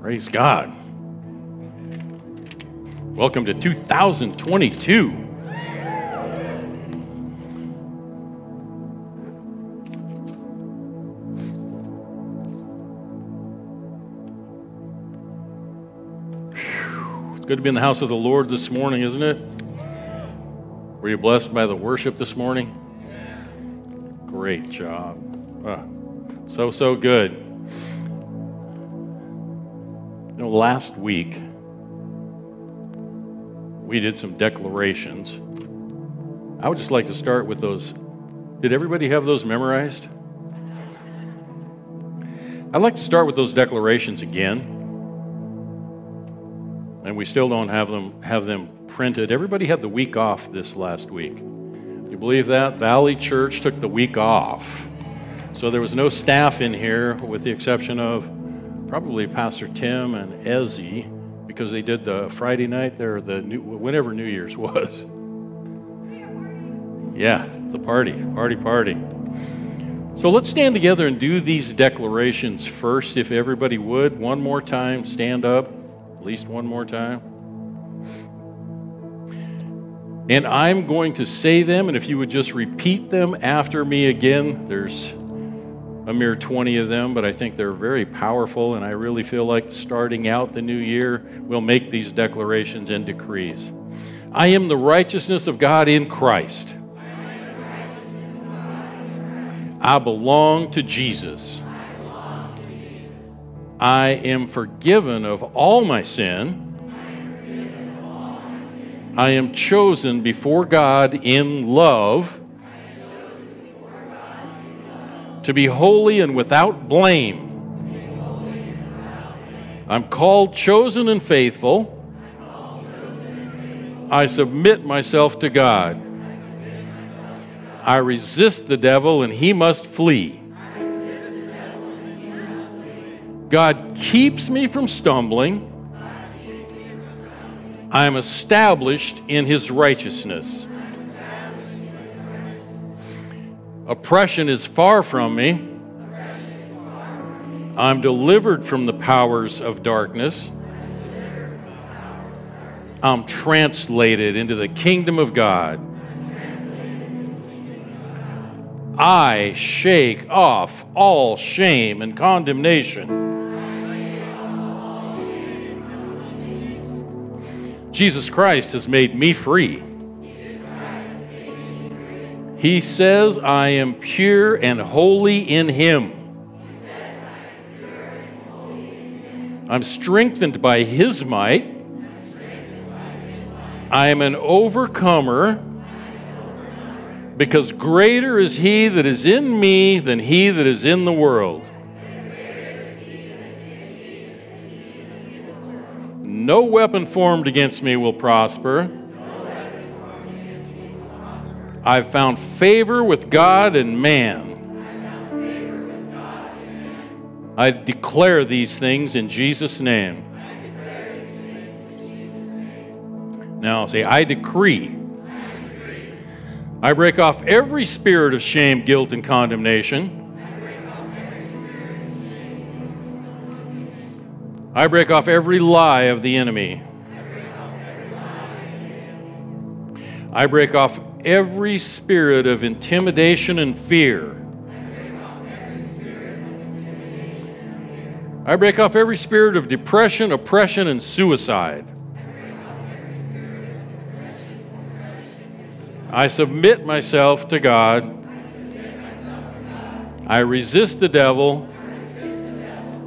Praise God. Welcome to 2022. It's good to be in the house of the Lord this morning, isn't it? Were you blessed by the worship this morning? Great job. Ah, so, so good. Last week, we did some declarations. I would just like to start with those. Did everybody have those memorized? I'd like to start with those declarations again. And we still don't have them have them printed. Everybody had the week off this last week. You believe that? Valley Church took the week off. So there was no staff in here with the exception of probably Pastor Tim and Ezzy because they did the Friday night there, the new, whenever New Year's was. Yeah, the party, party, party. So let's stand together and do these declarations first, if everybody would. One more time, stand up, at least one more time. And I'm going to say them, and if you would just repeat them after me again, there's a mere 20 of them, but I think they're very powerful, and I really feel like starting out the new year, we'll make these declarations and decrees. I am the righteousness of God in Christ. I belong to Jesus. I am forgiven of all my sin. I am chosen before God in love to be holy and without blame. I'm called, chosen, and faithful. I submit myself to God. I resist the devil, and he must flee. God keeps me from stumbling. I am established in his righteousness. Oppression is far from me. I'm delivered from the powers of darkness. I'm translated into the kingdom of God. I shake off all shame and condemnation. Jesus Christ has made me free. He says, I am pure and holy in Him. I'm strengthened by His might. I am an overcomer because greater is He that is in me than He that is in the world. No weapon formed against me will prosper. I've found favor with God and man. I declare these things in Jesus' name. Now say, I decree. I break off every spirit of shame, guilt, and condemnation. I break off every lie of the enemy. I break off every spirit of intimidation and fear. I break off every spirit of depression, oppression, and suicide. I submit myself to God. I resist the devil.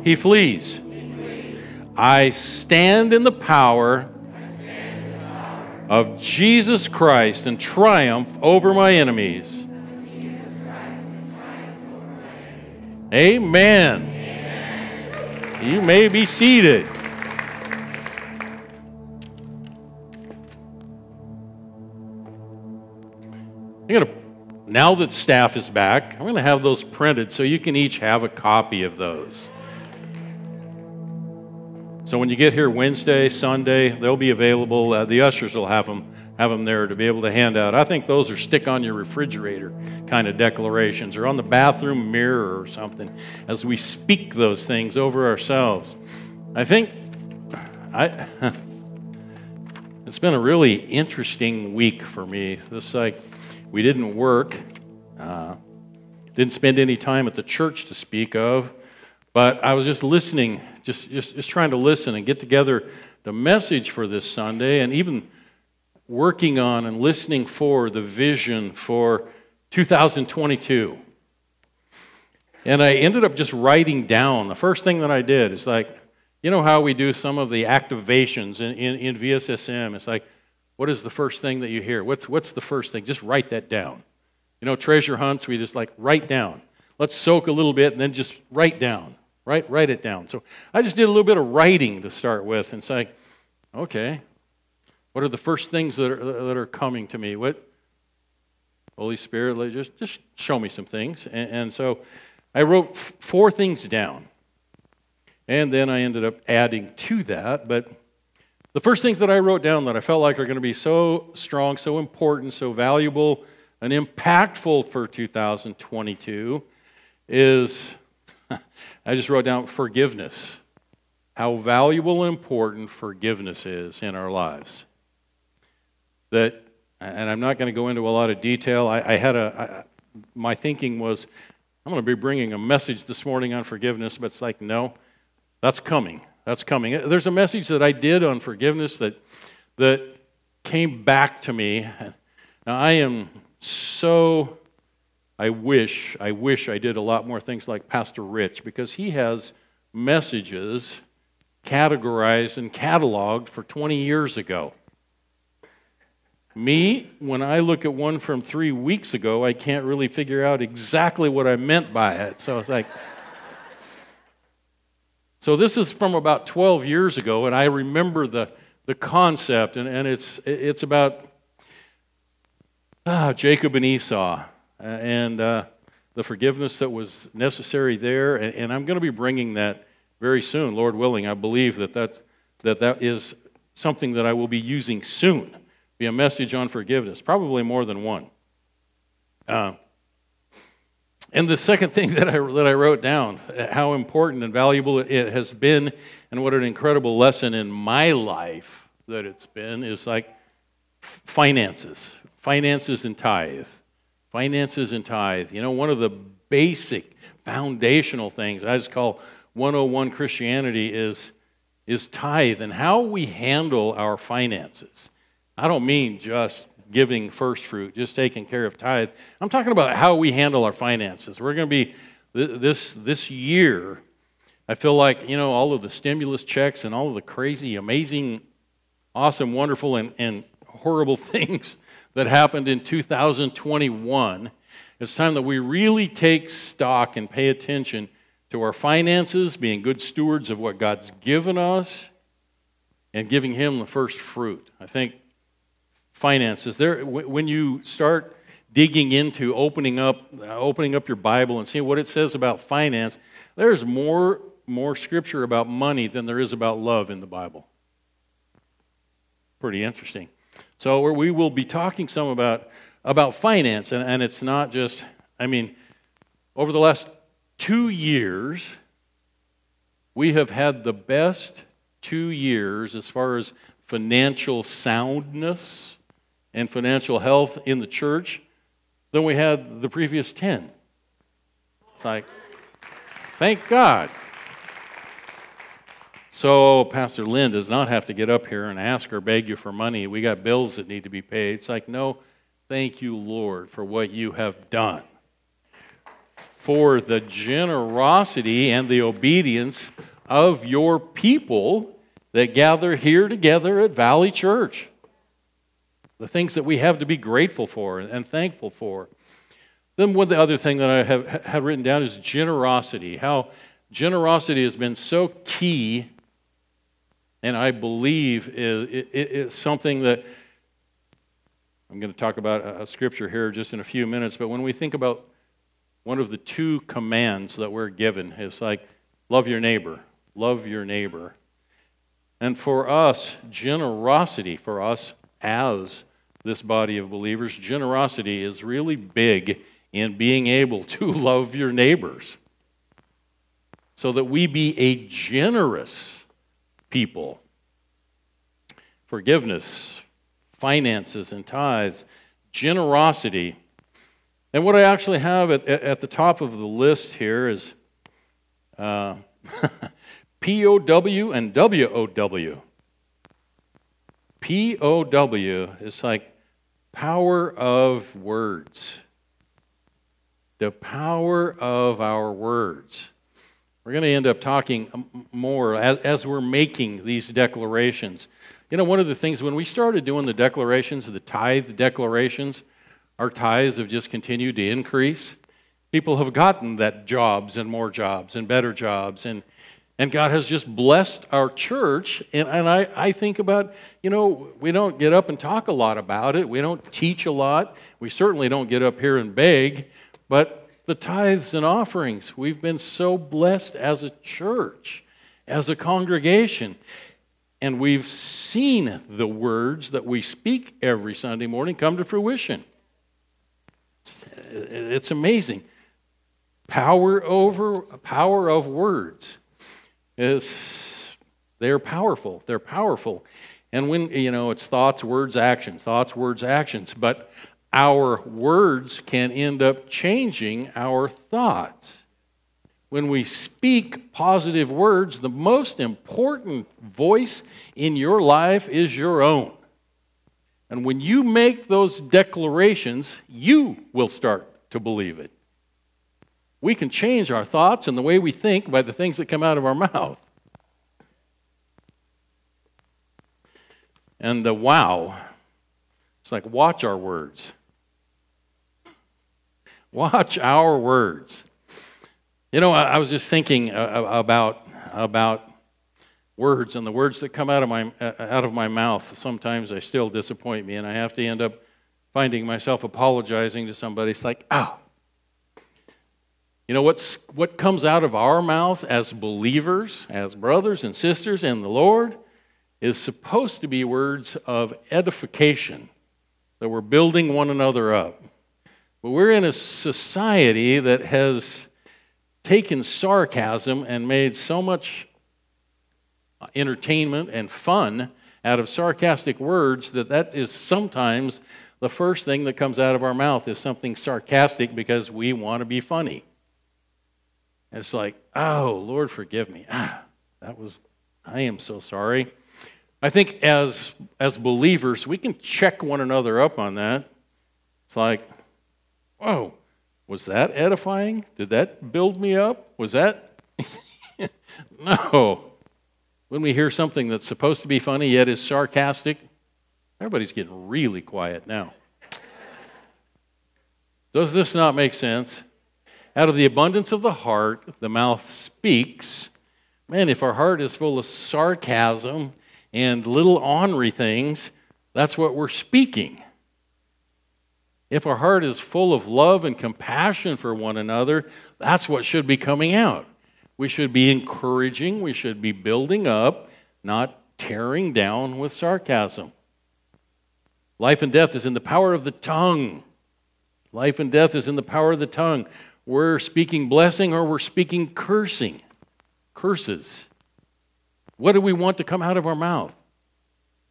He flees. I stand in the power of Jesus Christ and triumph over my enemies. Amen. You may be seated. I'm going to, now that staff is back, I'm going to have those printed so you can each have a copy of those. So when you get here Wednesday, Sunday, they'll be available. Uh, the ushers will have them have them there to be able to hand out. I think those are stick on your refrigerator kind of declarations or on the bathroom mirror or something as we speak those things over ourselves. I think I it's been a really interesting week for me. This like we didn't work, uh, didn't spend any time at the church to speak of, but I was just listening, just just just trying to listen and get together the message for this Sunday, and even working on and listening for the vision for 2022. And I ended up just writing down. The first thing that I did is like, you know how we do some of the activations in, in, in VSSM? It's like, what is the first thing that you hear? What's, what's the first thing? Just write that down. You know, treasure hunts, we just like write down. Let's soak a little bit and then just write down. Write, write it down. So I just did a little bit of writing to start with and say, okay, what are the first things that are, that are coming to me? What, Holy Spirit, just, just show me some things. And, and so I wrote four things down. And then I ended up adding to that. But the first things that I wrote down that I felt like are going to be so strong, so important, so valuable, and impactful for 2022 is I just wrote down forgiveness. How valuable and important forgiveness is in our lives that, and I'm not going to go into a lot of detail. I, I had a, I, my thinking was, I'm going to be bringing a message this morning on forgiveness, but it's like, no, that's coming. That's coming. There's a message that I did on forgiveness that, that came back to me. Now, I am so, I wish, I wish I did a lot more things like Pastor Rich because he has messages categorized and cataloged for 20 years ago. Me, when I look at one from three weeks ago, I can't really figure out exactly what I meant by it. So it's like, so this is from about 12 years ago, and I remember the, the concept, and, and it's, it's about ah, Jacob and Esau and uh, the forgiveness that was necessary there. And, and I'm going to be bringing that very soon, Lord willing. I believe that that's, that, that is something that I will be using soon be a message on forgiveness, probably more than one. Uh, and the second thing that I, that I wrote down, how important and valuable it has been, and what an incredible lesson in my life that it's been, is like finances. Finances and tithe. Finances and tithe. You know, one of the basic foundational things I just call 101 Christianity is, is tithe and how we handle our finances. I don't mean just giving first fruit, just taking care of tithe. I'm talking about how we handle our finances. We're going to be this this year. I feel like you know all of the stimulus checks and all of the crazy, amazing, awesome, wonderful, and, and horrible things that happened in 2021. It's time that we really take stock and pay attention to our finances, being good stewards of what God's given us, and giving Him the first fruit. I think finances. There, when you start digging into opening up, uh, opening up your Bible and seeing what it says about finance, there's more, more scripture about money than there is about love in the Bible. Pretty interesting. So we will be talking some about, about finance, and, and it's not just, I mean, over the last two years, we have had the best two years as far as financial soundness and financial health in the church than we had the previous 10. It's like, thank God. So Pastor Lynn does not have to get up here and ask or beg you for money. We got bills that need to be paid. It's like, no, thank you, Lord, for what you have done. For the generosity and the obedience of your people that gather here together at Valley Church the things that we have to be grateful for and thankful for. Then, one the other thing that I have, have written down is generosity. How generosity has been so key, and I believe is, it, it's something that I'm going to talk about a scripture here just in a few minutes. But when we think about one of the two commands that we're given, it's like love your neighbor, love your neighbor. And for us, generosity for us as this body of believers, generosity is really big in being able to love your neighbors so that we be a generous people. Forgiveness, finances, and tithes, generosity. And what I actually have at, at the top of the list here is uh, POW and WOW. POW is like power of words. The power of our words. We're going to end up talking um, more as, as, we're making these declarations. You know, one of the things when we started doing the declarations, the tithe declarations, our tithes have just continued to increase. People have gotten that jobs and more jobs and better jobs, and, and God has just blessed our church. And, and I, I think about, you know, we don't get up and talk a lot about it, we don't teach a lot, we certainly don't get up here and beg, but the tithes and offerings. We've been so blessed as a church, as a congregation. And we've seen the words that we speak every Sunday morning come to fruition. It's amazing. Power over power of words is they're powerful. They're powerful. And when you know it's thoughts, words, actions, thoughts, words, actions, but our words can end up changing our thoughts. When we speak positive words, the most important voice in your life is your own. And when you make those declarations, you will start to believe it. We can change our thoughts and the way we think by the things that come out of our mouth. And the wow, it's like watch our words. Watch our words. You know, I, I was just thinking uh, about, about words and the words that come out of, my, uh, out of my mouth. Sometimes they still disappoint me, and I have to end up finding myself apologizing to somebody. It's like, oh. You know, what's, what comes out of our mouths as believers, as brothers and sisters in the Lord, is supposed to be words of edification, that we're building one another up. But we're in a society that has taken sarcasm and made so much entertainment and fun out of sarcastic words that that is sometimes the first thing that comes out of our mouth is something sarcastic because we want to be funny. it's like, oh, Lord, forgive me. Ah, that was, I am so sorry. I think as, as believers, we can check one another up on that. It's like, Whoa, was that edifying? Did that build me up? Was that? no. When we hear something that's supposed to be funny yet is sarcastic, everybody's getting really quiet now. Does this not make sense? Out of the abundance of the heart, the mouth speaks. Man, if our heart is full of sarcasm and little ornery things, that's what we're speaking. If our heart is full of love and compassion for one another, that's what should be coming out. We should be encouraging, we should be building up, not tearing down with sarcasm. Life and death is in the power of the tongue. Life and death is in the power of the tongue. We're speaking blessing or we're speaking cursing. Curses. What do we want to come out of our mouth?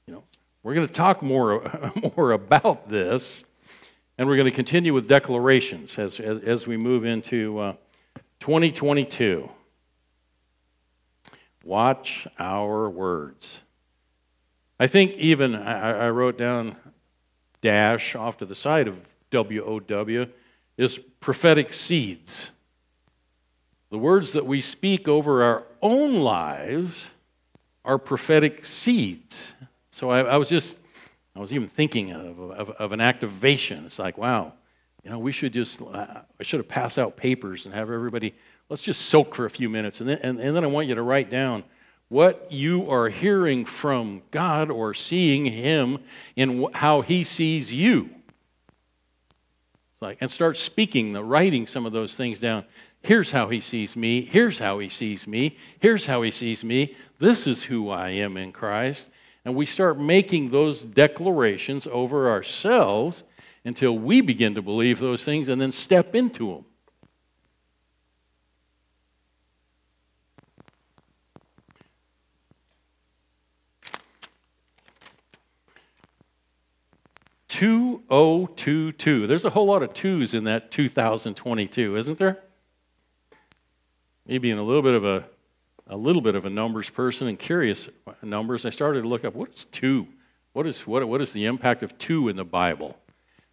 You know, we're going to talk more, more about this. And we're going to continue with declarations as, as, as we move into uh, 2022. Watch our words. I think even I, I wrote down dash off to the side of WOW is prophetic seeds. The words that we speak over our own lives are prophetic seeds. So I, I was just I was even thinking of, of, of, an activation. It's like, wow, you know, we should just, I should have passed out papers and have everybody, let's just soak for a few minutes. And then, and, and then I want you to write down what you are hearing from God or seeing Him in how He sees you. It's like, and start speaking, the writing some of those things down. Here's how He sees me. Here's how He sees me. Here's how He sees me. This is who I am in Christ. And we start making those declarations over ourselves until we begin to believe those things and then step into them. Two oh two two. There's a whole lot of twos in that 2022, isn't there? Maybe in a little bit of a a little bit of a numbers person and curious numbers, I started to look up what is two? What is what, what is the impact of two in the Bible?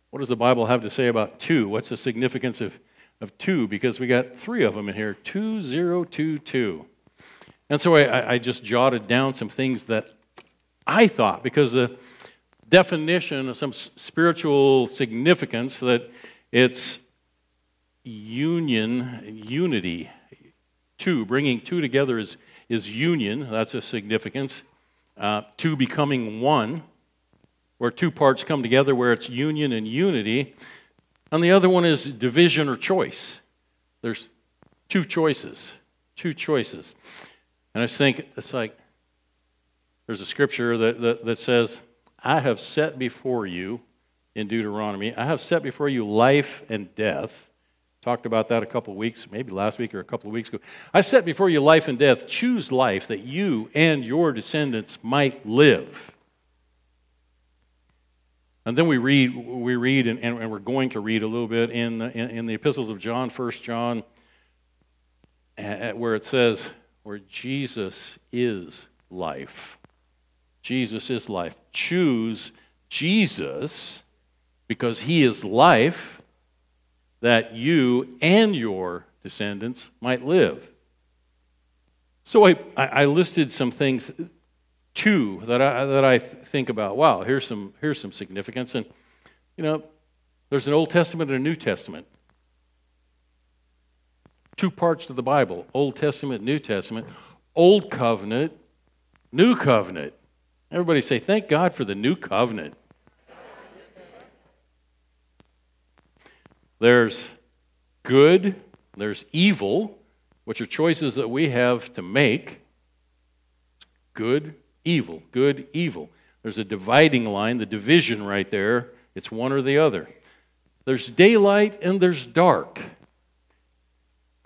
What does the Bible have to say about two? What's the significance of, of two? Because we got three of them in here 2022. And so I, I just jotted down some things that I thought, because the definition of some spiritual significance that it's union, unity. Two, bringing two together is, is union. That's a significance. Uh, two becoming one where two parts come together, where it's union and unity. And the other one is division or choice. There's two choices, two choices. And I think it's like there's a scripture that, that, that says, I have set before you, in Deuteronomy, I have set before you life and death. Talked about that a couple of weeks, maybe last week or a couple of weeks ago. I set before you life and death. Choose life that you and your descendants might live and then we read, we read and, and we're going to read a little bit in the, in, in the epistles of John, 1 John, where it says, where Jesus is life. Jesus is life. Choose Jesus because he is life that you and your descendants might live. So I, I listed some things two that I, that I think about. Wow, here's some, here's some significance. And, you know, there's an Old Testament and a New Testament. Two parts to the Bible Old Testament, New Testament. Old Covenant, New Covenant. Everybody say, Thank God for the New Covenant. There's good, there's evil, which are choices that we have to make. Good, evil, good, evil. There's a dividing line, the division right there. It's one or the other. There's daylight and there's dark.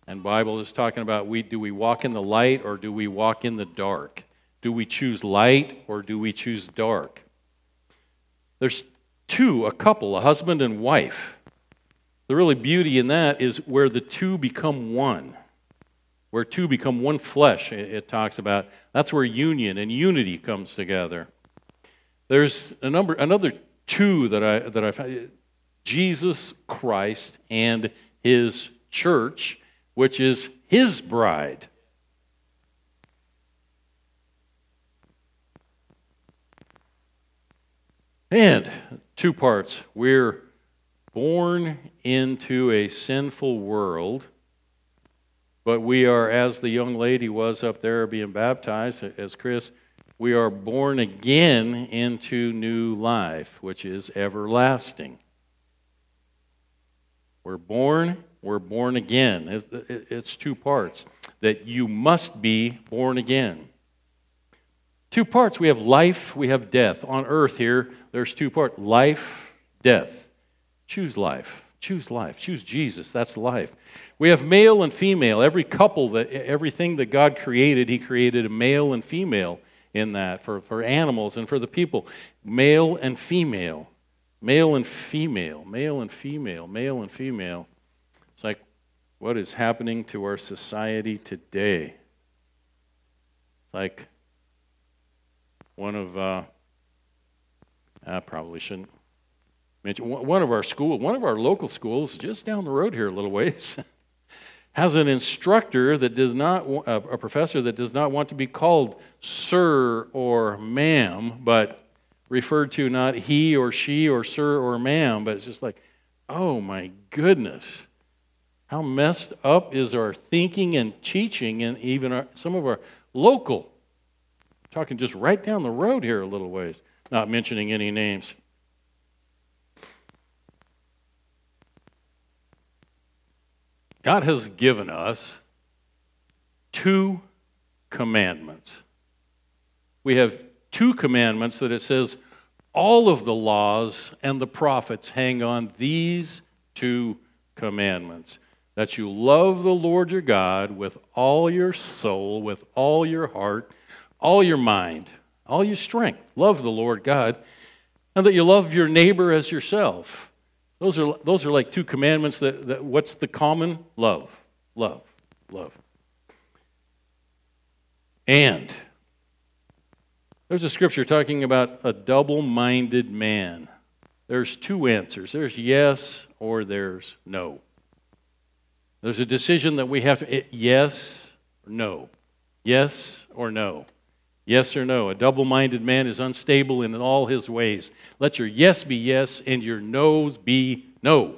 And Bible is talking about we do we walk in the light or do we walk in the dark? Do we choose light or do we choose dark? There's two, a couple, a husband and wife. The really beauty in that is where the two become one where two become one flesh, it, talks about. That's where union and unity comes together. There's a number, another two that I, that I found Jesus Christ and his church, which is his bride. And two parts. We're born into a sinful world but we are, as the young lady was up there being baptized, as Chris, we are born again into new life, which is everlasting. We're born, we're born again. It's two parts that you must be born again. Two parts. We have life, we have death. On earth here, there's two parts life, death. Choose life. Choose life. Choose Jesus. That's life. We have male and female. Every couple, that everything that God created, He created a male and female in that for, for animals and for the people. Male and female. Male and female. Male and female. Male and female. It's like what is happening to our society today. It's like one of, uh, I probably shouldn't mention, one of our school, one of our local schools, just down the road here a little ways. has an instructor that does not, a professor that does not want to be called sir or ma'am, but referred to not he or she or sir or ma'am, but it's just like, oh my goodness. How messed up is our thinking and teaching, and even our, some of our local, talking just right down the road here a little ways, not mentioning any names. God has given us two commandments. We have two commandments that it says all of the laws and the prophets hang on these two commandments that you love the Lord your God with all your soul, with all your heart, all your mind, all your strength. Love the Lord God, and that you love your neighbor as yourself. Those are, those are like two commandments that, that what's the common? Love, love, love. And there's a scripture talking about a double minded man. There's two answers there's yes or there's no. There's a decision that we have to yes or no. Yes or no. Yes or no. A double minded man is unstable in all his ways. Let your yes be yes and your no's be no.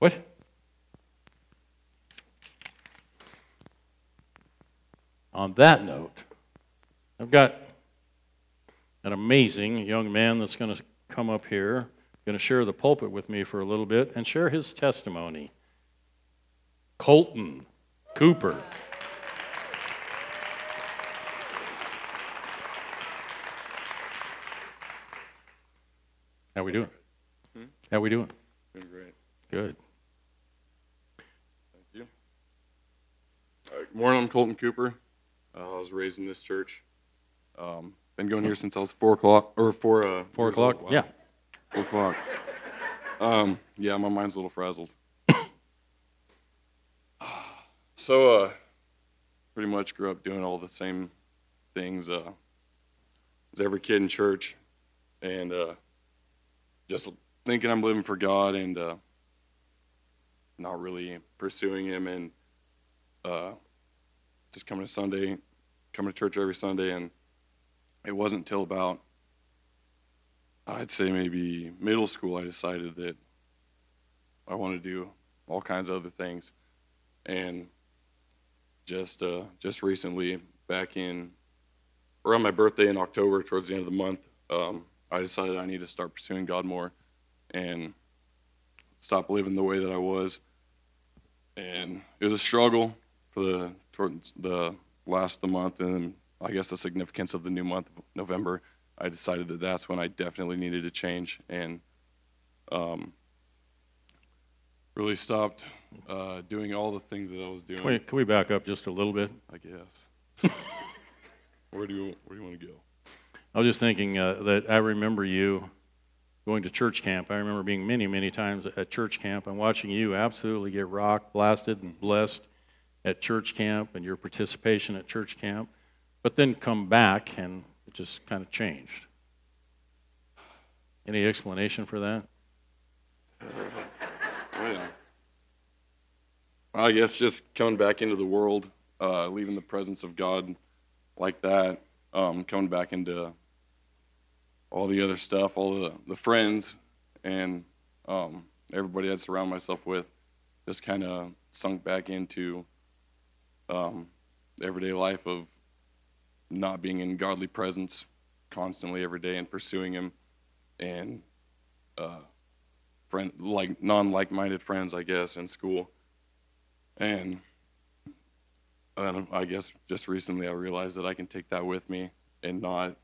What? On that note, I've got an amazing young man that's going to come up here, going to share the pulpit with me for a little bit and share his testimony. Colton Cooper. How we doing? Hmm? How we doing? Doing great. Good. Thank you. Uh, good morning. I'm Colton Cooper. Uh, I was raised in this church. Um, been going here since I was four o'clock or four. Uh, Four o'clock? Wow. Yeah. Four o'clock. Um, yeah, my mind's a little frazzled. So, uh, pretty much grew up doing all the same things uh, as every kid in church, and uh, just thinking I'm living for God and uh, not really pursuing Him, and uh, just coming to Sunday, coming to church every Sunday, and it wasn't until about I'd say maybe middle school I decided that I want to do all kinds of other things, and just uh, just recently, back in around my birthday in October, towards the end of the month, um, I decided I need to start pursuing God more, and stop living the way that I was. And it was a struggle for the towards the last of the month, and I guess the significance of the new month of November. I decided that that's when I definitely needed to change and um, really stopped uh, doing all the things that I was doing. Can we, can we back up just a little bit? I guess. where do you where do you want to go? I was just thinking uh, that I remember you going to church camp. I remember being many, many times at church camp and watching you absolutely get rocked, blasted, and blessed at church camp and your participation at church camp, but then come back and it just kind of changed. Any explanation for that? Oh, yeah. I guess just coming back into the world, uh, leaving the presence of God like that, um, coming back into all the other stuff, all the, the friends, and um, everybody I'd surround myself with, just kind of sunk back into um, everyday life of not being in godly presence constantly every day and pursuing Him, and uh, friend like non like minded friends, I guess, in school, and then I guess just recently I realized that I can take that with me and not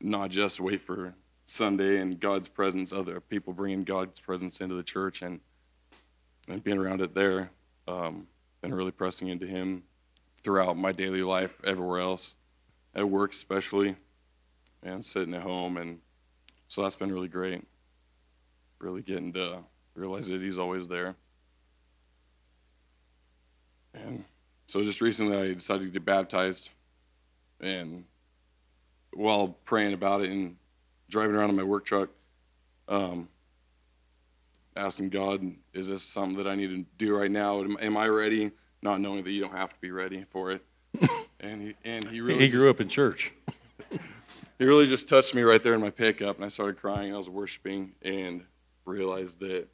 not just wait for Sunday and God's presence, other people bringing God's presence into the church and and being around it there, um, and really pressing into Him throughout my daily life, everywhere else, at work especially, and sitting at home, and so that's been really great. Really getting to realize that He's always there, and so just recently I decided to get baptized, and while praying about it and driving around in my work truck, um, asking God, is this something that I need to do right now? Am, am I ready? Not knowing that you don't have to be ready for it. and he and he really he just, grew up in church. he really just touched me right there in my pickup, and I started crying. I was worshiping and realized that,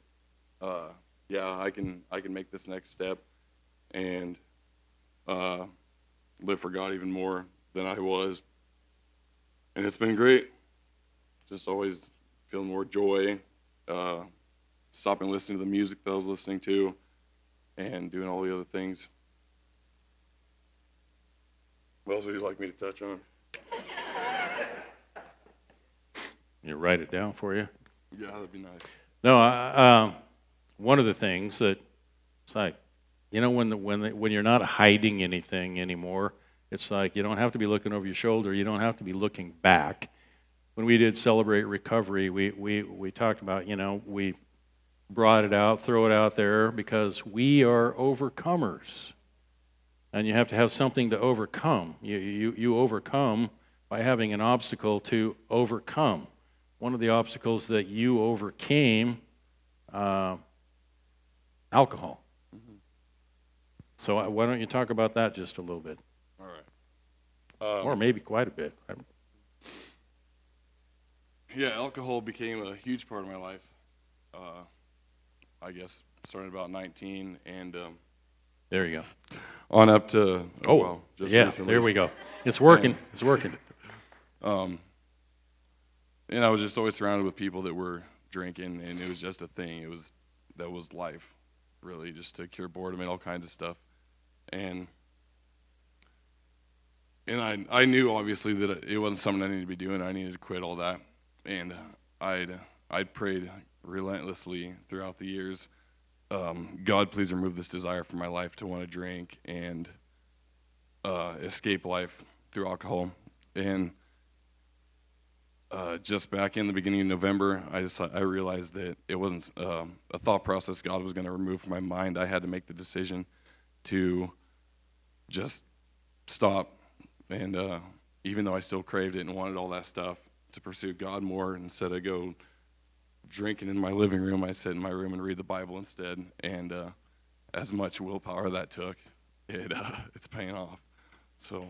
uh, yeah, I can I can make this next step and uh, live for God even more than I was, and it's been great. Just always feeling more joy, uh, stopping listening to the music that I was listening to, and doing all the other things. What else would you like me to touch on? You write it down for you. Yeah, that'd be nice. No, I, um, one of the things that it's like, you know, when the, when the, when you're not hiding anything anymore, it's like you don't have to be looking over your shoulder. You don't have to be looking back. When we did celebrate recovery, we we we talked about you know we brought it out, throw it out there because we are overcomers, and you have to have something to overcome. You you you overcome by having an obstacle to overcome. One of the obstacles that you overcame, uh, alcohol. So uh, why don't you talk about that just a little bit, All right. Um, or maybe quite a bit? I- Yeah, alcohol became a huge part of my life. Uh, I guess starting about 19 and um, There you go. on up to Oh, well, just yeah, recently. there we go. It's working. It's working. Um, and I was just always surrounded with people that were drinking, and it was just a thing. It was that was life, really, just to cure boredom and all kinds of stuff. And and I I knew obviously that it wasn't something I needed to be doing. I needed to quit all that, and I'd I'd prayed relentlessly throughout the years. Um, God, please remove this desire from my life to want to drink and uh, escape life through alcohol. And uh, just back in the beginning of November, I just I realized that it wasn't um, a thought process God was going to remove from my mind. I had to make the decision to just stop, and uh, even though I still craved it and wanted all that stuff, to pursue God more instead of go drinking in my living room, I sit in my room and read the Bible instead. And uh, as much willpower that took, it uh, it's paying off. So.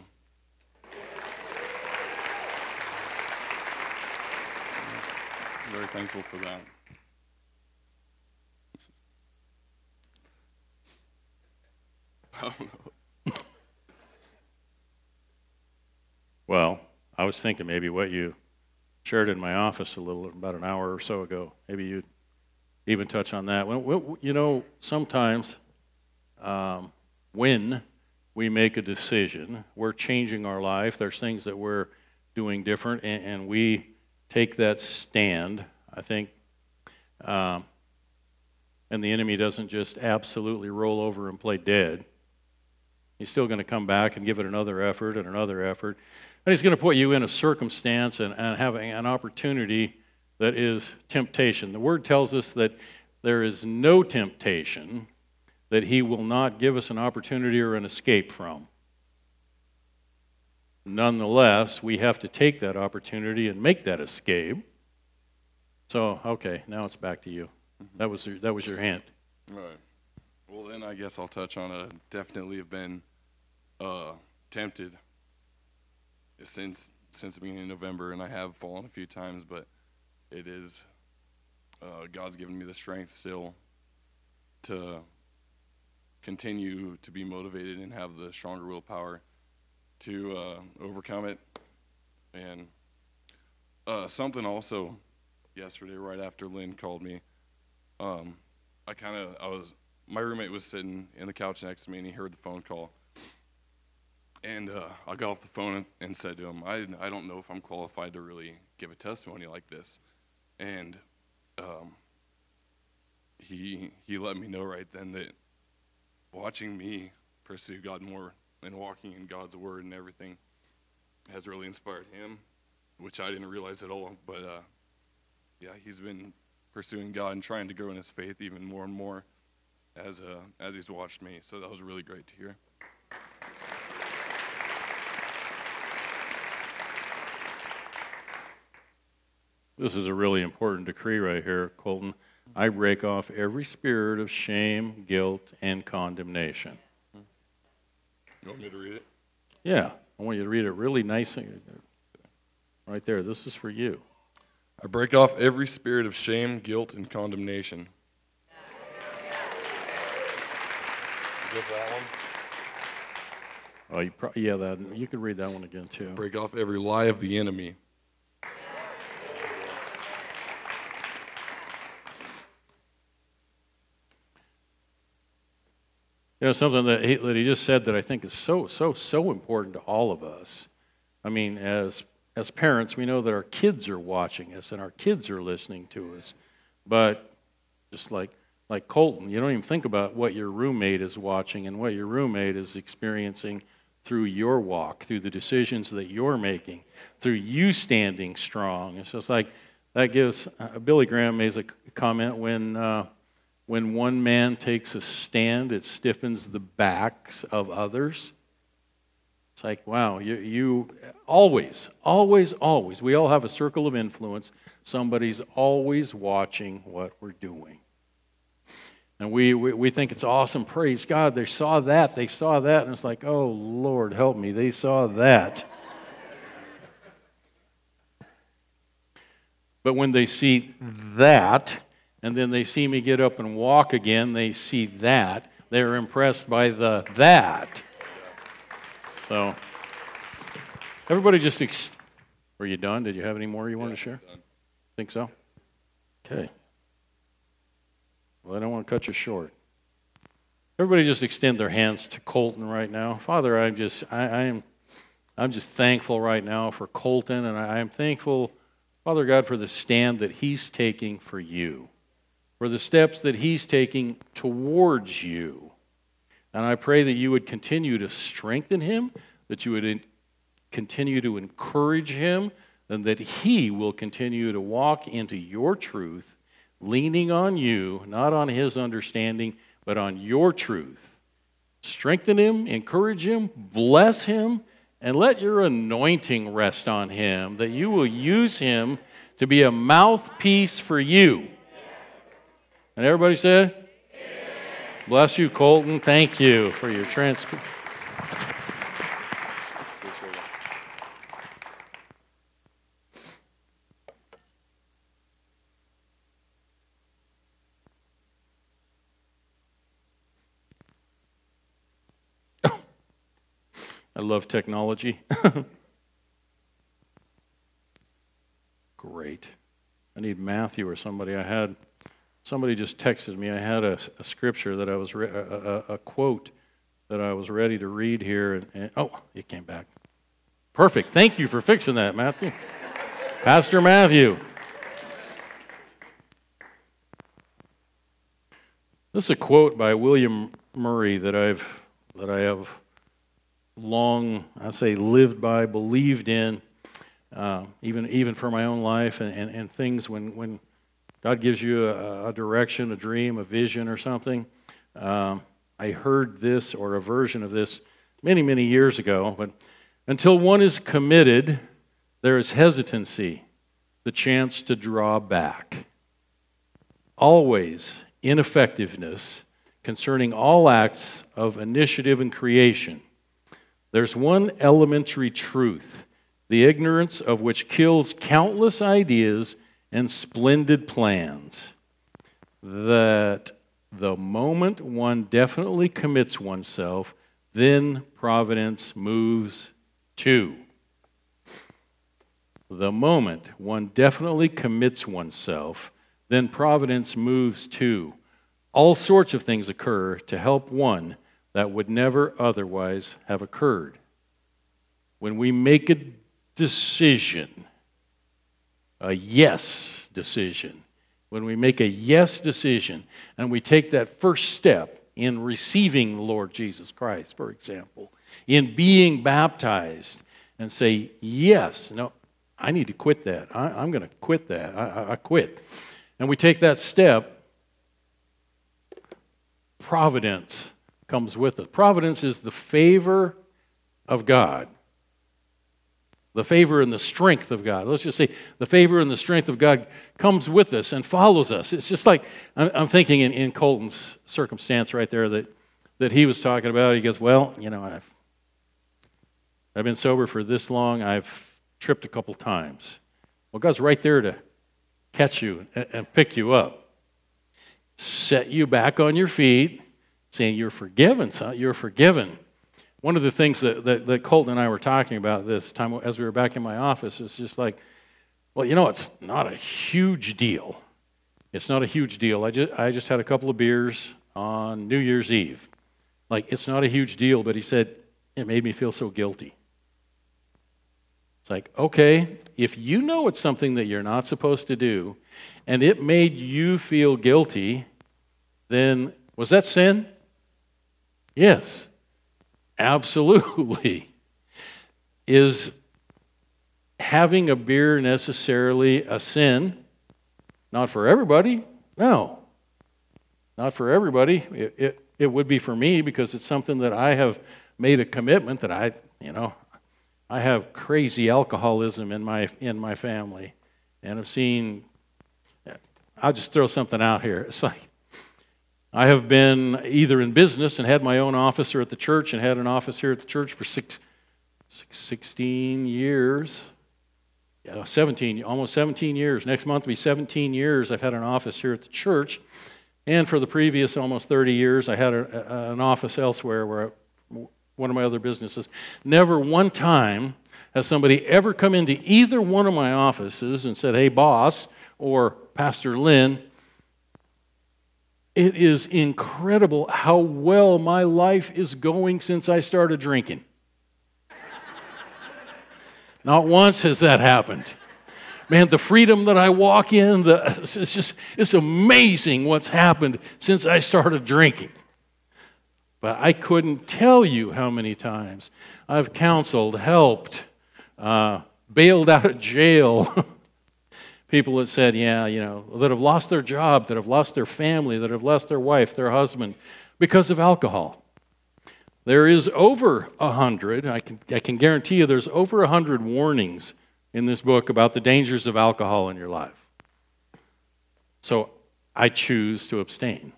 Very thankful for that. I don't know. Well, I was thinking maybe what you shared in my office a little about an hour or so ago. Maybe you'd even touch on that. You know, sometimes um, when we make a decision, we're changing our life. There's things that we're doing different, and, and we take that stand. I think, um, and the enemy doesn't just absolutely roll over and play dead. He's still going to come back and give it another effort and another effort. And he's going to put you in a circumstance and, and having an opportunity that is temptation. The word tells us that there is no temptation that he will not give us an opportunity or an escape from. Nonetheless, we have to take that opportunity and make that escape. So, okay, now it's back to you. That was your, that was your hint. Right. Well, then I guess I'll touch on a definitely have been uh, tempted since since the beginning of November, and I have fallen a few times, but it is uh, God's given me the strength still to continue to be motivated and have the stronger willpower to uh, overcome it. And uh, something also yesterday, right after Lynn called me, um, I kind of I was my roommate was sitting in the couch next to me and he heard the phone call. And uh, I got off the phone and, said to him, I, I don't know if I'm qualified to really give a testimony like this. And um, he, he let me know right then that watching me pursue God more and walking in God's word and everything has really inspired him, which I didn't realize at all. But uh, yeah, he's been pursuing God and trying to grow in his faith even more and more as uh, as he's watched me. So that was really great to hear. This is a really important decree right here, Colton. I break off every spirit of shame, guilt, and condemnation. You want me to read it? Yeah, I want you to read it really nice. Uh, right there. This is for you. I break off every spirit of shame, guilt, and condemnation. Just that one. Oh, you pro- yeah, that you can read that one again too. Break off every lie of the enemy. You know, something that he, that he just said that I think is so, so, so important to all of us. I mean, as, as parents, we know that our kids are watching us and our kids are listening to us. But just like, like Colton, you don't even think about what your roommate is watching and what your roommate is experiencing through your walk, through the decisions that you're making, through you standing strong. It's just like that gives, uh, Billy Graham made a comment when. Uh, when one man takes a stand, it stiffens the backs of others. It's like, wow, you, you always, always, always, we all have a circle of influence. Somebody's always watching what we're doing. And we, we, we think it's awesome. Praise God. They saw that. They saw that. And it's like, oh, Lord, help me. They saw that. but when they see that, and then they see me get up and walk again, they see that. They're impressed by the that. So, everybody just. Ex- Were you done? Did you have any more you wanted to share? Think so? Okay. Well, I don't want to cut you short. Everybody just extend their hands to Colton right now. Father, I'm just I, I am I'm just thankful right now for Colton, and I am thankful, Father God, for the stand that he's taking for you for the steps that he's taking towards you. And I pray that you would continue to strengthen him, that you would continue to encourage him, and that he will continue to walk into your truth, leaning on you, not on his understanding, but on your truth. Strengthen him, encourage him, bless him, and let your anointing rest on him, that you will use him to be a mouthpiece for you and everybody said? Bless you, Colton. Thank you for your transfer. I love technology. Great. I need Matthew or somebody. I had Somebody just texted me. I had a, a scripture that I was, re- a, a, a, quote that I was ready to read here. And, and, oh, it came back. Perfect. Thank you for fixing that, Matthew. Pastor Matthew. This is a quote by William Murray that I've that I have long, I say, lived by, believed in, uh, even even for my own life and, and, and things when when God gives you a, a direction, a dream, a vision, or something. Um, I heard this or a version of this many, many years ago, but until one is committed, there is hesitancy, the chance to draw back. Always ineffectiveness concerning all acts of initiative and creation. There's one elementary truth, the ignorance of which kills countless ideas and splendid plans that the moment one definitely commits oneself, then providence moves to. The moment one definitely commits oneself, then providence moves to. All sorts of things occur to help one that would never otherwise have occurred. When we make a decision, a yes decision, when we make a yes decision and we take that first step in receiving the Lord Jesus Christ, for example, in being baptized and say, Yes, no, I need to quit that. I, am going to quit that. I, I, I quit. And we take that step, providence comes with it. Providence is the favor of God the favor and the strength of God. Let's just say the favor and the strength of God comes with us and follows us. It's just like I'm thinking in, in Colton's circumstance right there that, that he was talking about. He goes, Well, you know, I've, I've been sober for this long, I've tripped a couple times. Well, God's right there to catch you and, and pick you up, set you back on your feet, saying, You're forgiven, son. You're forgiven one of the things that, that, that Colton and I were talking about this time as we were back in my office is just like, well, you know, it's not a huge deal. It's not a huge deal. I just, I just had a couple of beers on New Year's Eve. Like, it's not a huge deal, but he said, it made me feel so guilty. It's like, okay, if you know it's something that you're not supposed to do, and it made you feel guilty, then was that sin? Yes, absolutely. Is having a beer necessarily a sin? Not for everybody. No. Not for everybody. It, it, it would be for me because it's something that I have made a commitment that I, you know, I have crazy alcoholism in my in my family, and I've seen. I'll just throw something out here. It's like I have been either in business and had my own office or at the church and had an office here at the church for six, 16 years. Yeah, 17, almost 17 years. Next month will be 17 years I've had an office here at the church. And for the previous almost 30 years, I had a, a, an office elsewhere where I, one of my other businesses. Never one time has somebody ever come into either one of my offices and said, Hey, boss, or Pastor Lynn, it is incredible how well my life is going since I started drinking. Not once has that happened. Man, the freedom that I walk in, the, it's just it's amazing what's happened since I started drinking. But I couldn't tell you how many times I've counseled, helped, uh, bailed out of jail. People that said, yeah, you know, that have lost their job, that have lost their family, that have lost their wife, their husband because of alcohol. There is over a hundred, I can, I can guarantee you there's over a hundred warnings in this book about the dangers of alcohol in your life. So I choose to abstain.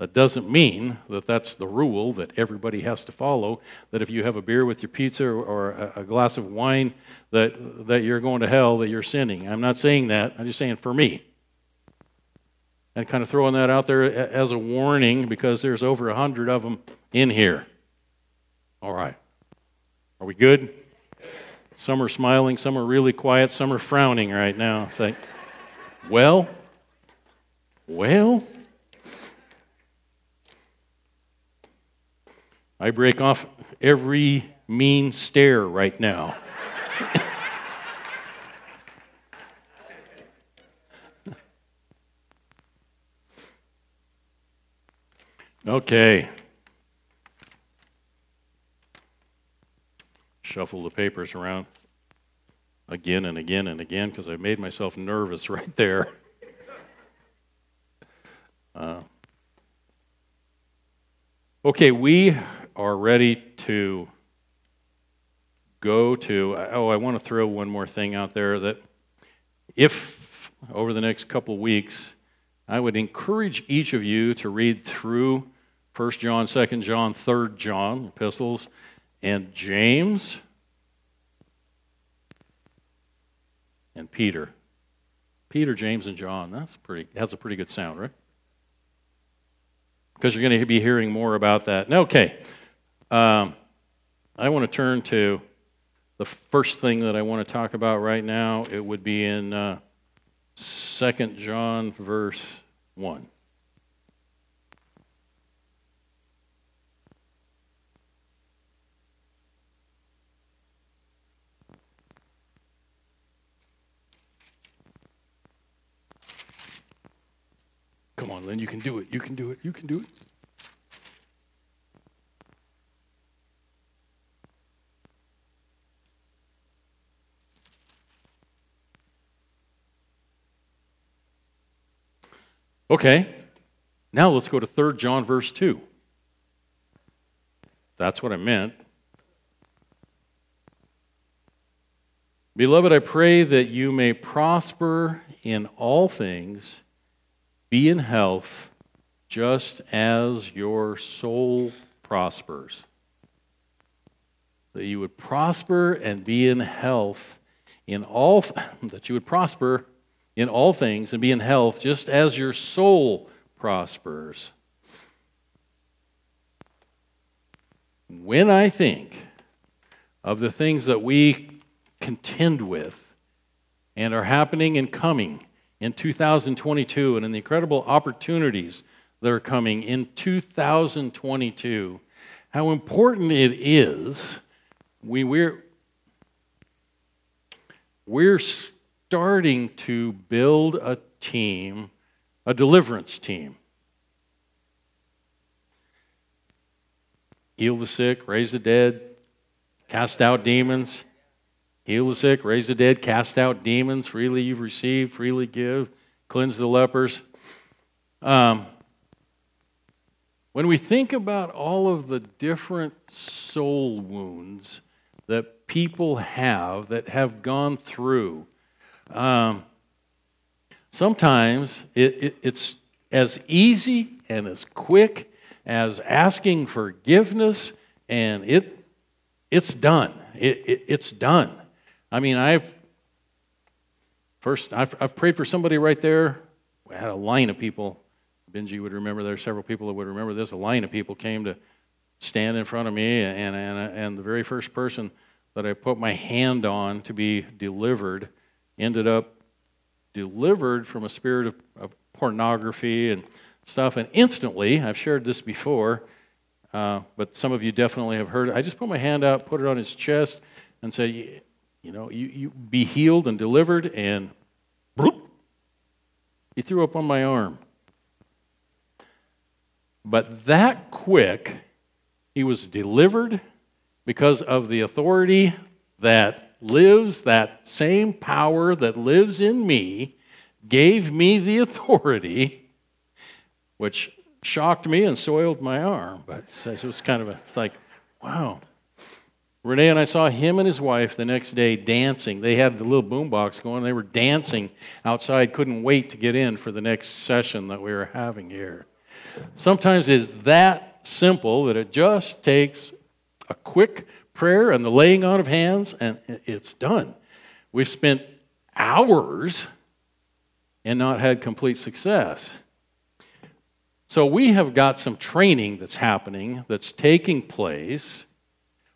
That doesn't mean that that's the rule that everybody has to follow, that if you have a beer with your pizza or a, glass of wine, that, that you're going to hell, that you're sinning. I'm not saying that. I'm just saying for me. And kind of throwing that out there as a warning because there's over a hundred of them in here. All right. Are we good? Some are smiling, some are really quiet, some are frowning right now. It's like, well, well, I break off every mean stare right now. okay. Shuffle the papers around again and again and again because I made myself nervous right there. Uh, okay, we are ready to go to, oh, I want to throw one more thing out there that if over the next couple weeks, I would encourage each of you to read through 1 John, 2 John, 3 John epistles, and James and Peter. Peter, James, and John. That's pretty. That's a pretty good sound, right? Because you're going to be hearing more about that. Okay, um, I want to turn to the first thing that I want to talk about right now. It would be in uh, 2 John, verse 1. Come on, Lynn, you can do it. You can do it. You can do it. Okay, now let's go to 3 John verse 2. That's what I meant. Beloved, I pray that you may prosper in all things, be in health, just as your soul prospers. That you would prosper and be in health in all, that you would prosper in all things and be in health, just as your soul prospers. When I think of the things that we contend with and are happening and coming in 2022 and in the incredible opportunities that are coming in 2022, how important it is. We, we're, we're starting to build a team, a deliverance team. Heal the sick, raise the dead, cast out demons. Heal the sick, raise the dead, cast out demons. Freely you've received, freely give, cleanse the lepers. Um, when we think about all of the different soul wounds that people have, that have gone through, um, sometimes it, it, it's as easy and as quick as asking forgiveness, and it, it's done. It, it, it's done. I mean, I've first I've, I've prayed for somebody right there. We had a line of people. Benji would remember. There are several people that would remember this. A line of people came to stand in front of me, and and and the very first person that I put my hand on to be delivered ended up delivered from a spirit of, of pornography and stuff. And instantly, I've shared this before, uh, but some of you definitely have heard it. I just put my hand out, put it on his chest, and said, you know, you, you be healed and delivered, and bloop, he threw up on my arm. But that quick, he was delivered because of the authority that lives, that same power that lives in me, gave me the authority, which shocked me and soiled my arm. But it was kind of a, it's like, wow, Renee and I saw him and his wife the next day dancing. They had the little boombox going. They were dancing outside, couldn't wait to get in for the next session that we were having here. Sometimes it's that simple that it just takes a quick prayer and the laying on of hands, and it's done. We've spent hours and not had complete success. So we have got some training that's happening, that's taking place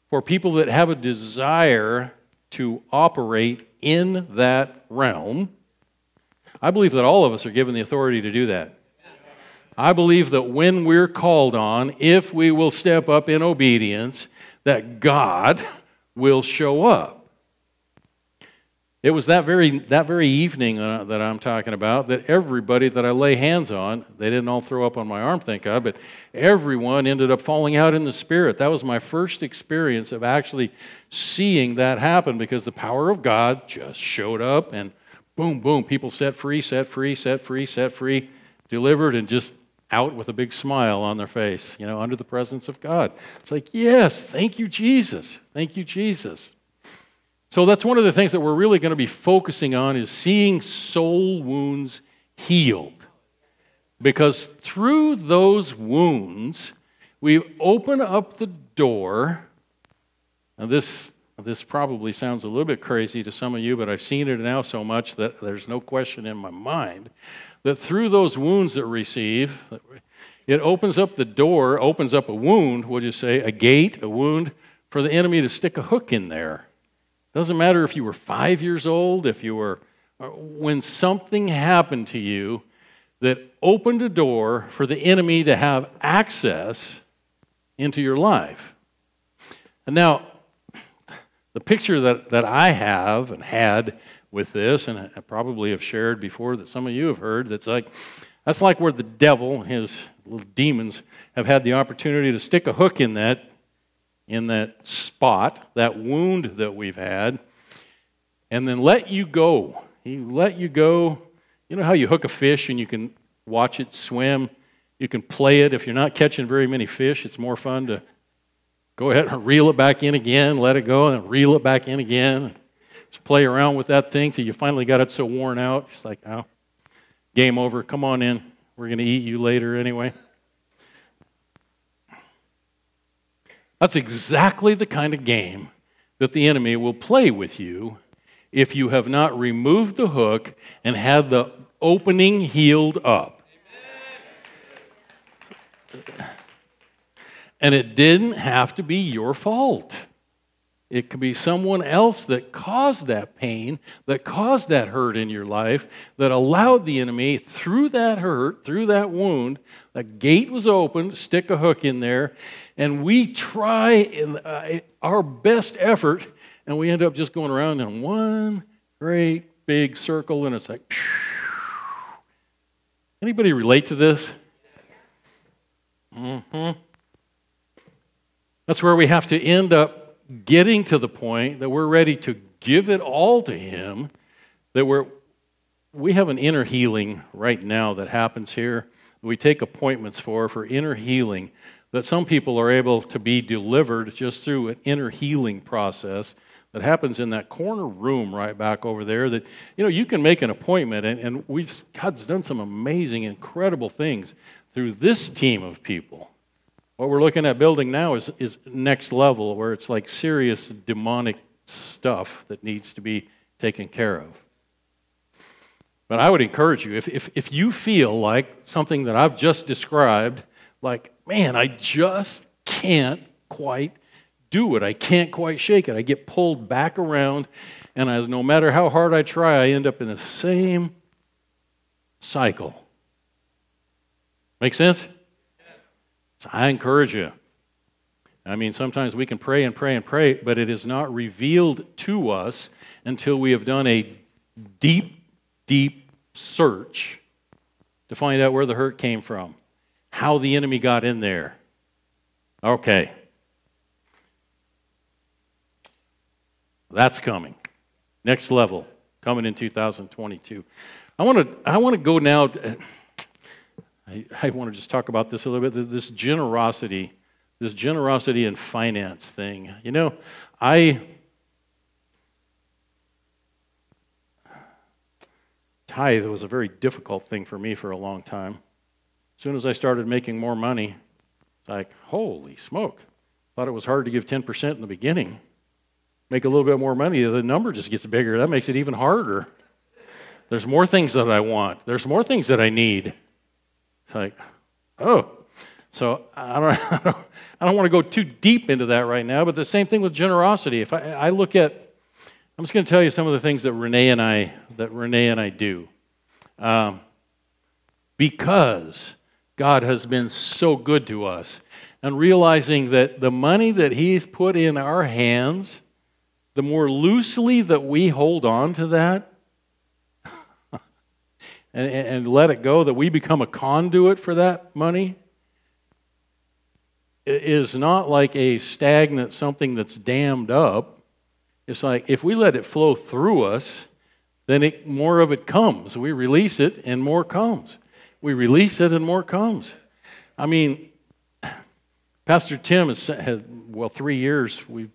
for people that have a desire to operate in that realm. I believe that all of us are given the authority to do that. I believe that when we're called on, if we will step up in obedience, that God will show up. It was that very, that very evening uh, that I'm talking about that everybody that I lay hands on, they didn't all throw up on my arm, thank God, but everyone ended up falling out in the Spirit. That was my first experience of actually seeing that happen because the power of God just showed up and boom, boom, people set free, set free, set free, set free, delivered, and just out with a big smile on their face, you know, under the presence of God. It's like, yes, thank you, Jesus. Thank you, Jesus. So that's one of the things that we're really going to be focusing on is seeing soul wounds healed. Because through those wounds, we open up the door. Now, this, this probably sounds a little bit crazy to some of you, but I've seen it now so much that there's no question in my mind that through those wounds that receive, it opens up the door, opens up a wound, would you say, a gate, a wound, for the enemy to stick a hook in there doesn't matter if you were five years old, if you were, uh, when something happened to you that opened a door for the enemy to have access into your life. And now, the picture that, that I have and had with this, and I probably have shared before that some of you have heard, that's like, that's like where the devil, his little demons, have had the opportunity to stick a hook in that in that spot, that wound that we've had, and then let you go. He let you go. You know how you hook a fish and you can watch it swim? You can play it. If you're not catching very many fish, it's more fun to go ahead and reel it back in again, let it go, and reel it back in again. Just play around with that thing till you finally got it so worn out. It's like, oh, game over. Come on in. We're going to eat you later anyway. That's exactly the kind of game that the enemy will play with you if you have not removed the hook and had the opening healed up. And it didn't have to be your fault. It could be someone else that caused that pain, that caused that hurt in your life, that allowed the enemy through that hurt, through that wound. The gate was open, stick a hook in there, and we try in uh, our best effort, and we end up just going around in one great big circle, and it's like, anybody relate to this? Mm-hmm. That's where we have to end up getting to the point that we're ready to give it all to Him, that we're we have an inner healing right now that happens here. We take appointments for for inner healing that some people are able to be delivered just through an inner healing process that happens in that corner room right back over there that you know you can make an appointment and, and we've god's done some amazing incredible things through this team of people what we're looking at building now is, is next level where it's like serious demonic stuff that needs to be taken care of but i would encourage you if, if, if you feel like something that i've just described like man i just can't quite do it. I can't quite shake it. I get pulled back around, and I, no matter how hard I try, I end up in the same cycle. Make sense? So I encourage you. I mean, sometimes we can pray and pray and pray, but it is not revealed to us until we have done a deep, deep search to find out where the hurt came from, how the enemy got in there. Okay. That's coming. Next level, coming in 2022. I want to I want to go now. To, I, I want to just talk about this a little bit. This generosity, this generosity and finance thing. You know, I tithe was a very difficult thing for me for a long time. As soon as I started making more money, it's like, holy smoke! Thought it was hard to give 10% in the beginning make a little bit more money, the number just gets bigger. That makes it even harder. There's more things that I want. There's more things that I need. It's like, oh. So I don't, I don't, I don't want to go too deep into that right now, but the same thing with generosity. If I, I look at, I'm just going to tell you some of the things that Renee and I, that Renee and I do. Um, because God has been so good to us and realizing that the money that He's put in our hands the more loosely that we hold on to that and, and let it go, that we become a conduit for that money, is not like a stagnant something that's dammed up. It's like if we let it flow through us, then it, more of it comes. We release it and more comes. We release it and more comes. I mean, Pastor Tim has had, well, three years we've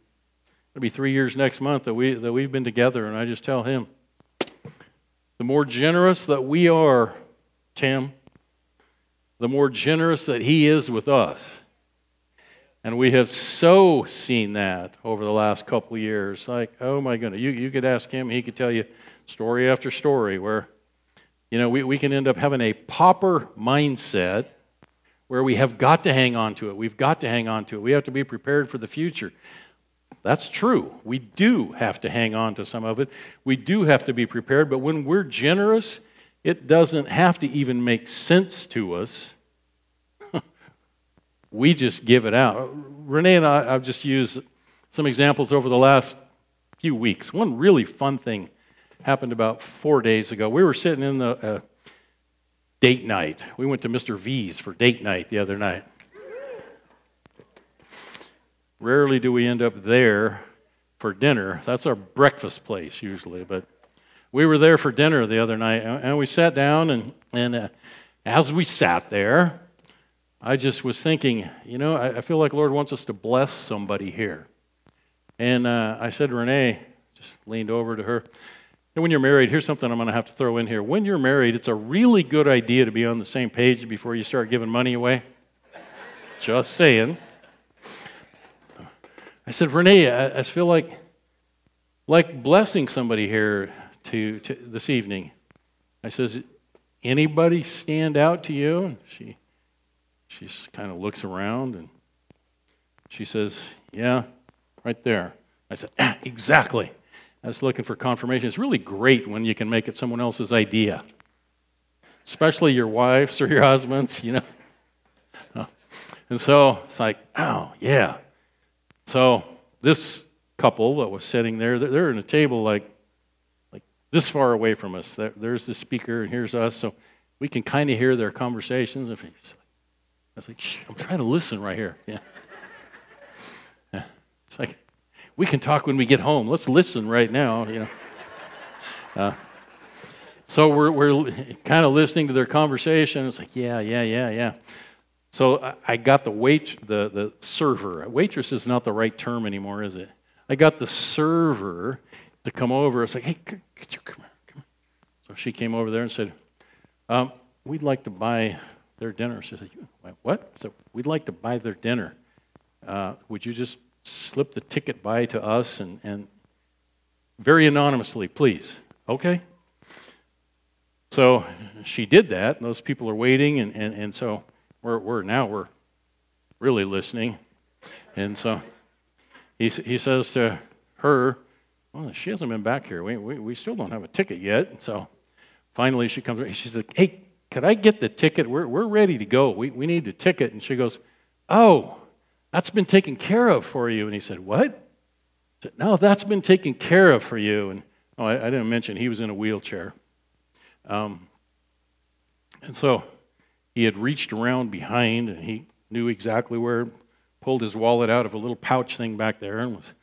It'll be three years next month that, we, that we've been together, and I just tell him the more generous that we are, Tim, the more generous that he is with us. And we have so seen that over the last couple of years. Like, oh my goodness, you, you could ask him, he could tell you story after story where, you know, we, we can end up having a pauper mindset where we have got to hang on to it. We've got to hang on to it. We have to be prepared for the future. That's true. We do have to hang on to some of it. We do have to be prepared. But when we're generous, it doesn't have to even make sense to us. we just give it out. Renee and I, I've just used some examples over the last few weeks. One really fun thing happened about four days ago. We were sitting in the uh, date night. We went to Mr. V's for date night the other night. Rarely do we end up there for dinner. That's our breakfast place usually, but we were there for dinner the other night, and we sat down, and, and uh, as we sat there, I just was thinking, you know, I, I, feel like Lord wants us to bless somebody here. And uh, I said, Renee, just leaned over to her. And when you're married, here's something I'm going to have to throw in here. When you're married, it's a really good idea to be on the same page before you start giving money away. Just saying. I said, Renee, I, I feel like, like blessing somebody here to, to this evening. I says, anybody stand out to you? And she, she kind of looks around and she says, yeah, right there. I said, ah, Exactly. I was looking for confirmation. It's really great when you can make it someone else's idea, especially your wife's or your husband's, you know. And so it's like, oh, yeah. So this couple that was sitting there, they're in a table like, like this far away from us. There's the speaker, and here's us. So we can kind of hear their conversations. I was like, I'm trying to listen right here. Yeah. yeah. It's like, we can talk when we get home. Let's listen right now, you know. Uh, so we're, we're kind of listening to their conversation. It's like, yeah, yeah, yeah, yeah. So I got the wait, the, the server. Waitress is not the right term anymore, is it? I got the server to come over. It's like, hey, could you come here? Come. So she came over there and said, um, we'd like to buy their dinner. She said, what? So we'd like to buy their dinner. Uh, would you just slip the ticket by to us and, and very anonymously, please? Okay. So she did that. Those people are waiting, and, and, and so we're, we're now we're really listening. And so he, he says to her, well, she hasn't been back here. We, we, we still don't have a ticket yet. So finally she comes, she says, hey, could I get the ticket? We're, we're ready to go. We, we need a ticket. And she goes, oh, that's been taken care of for you. And he said, what? I said, no, that's been taken care of for you. And oh, I, I didn't mention he was in a wheelchair. Um, and so he had reached around behind and he knew exactly where, pulled his wallet out of a little pouch thing back there and was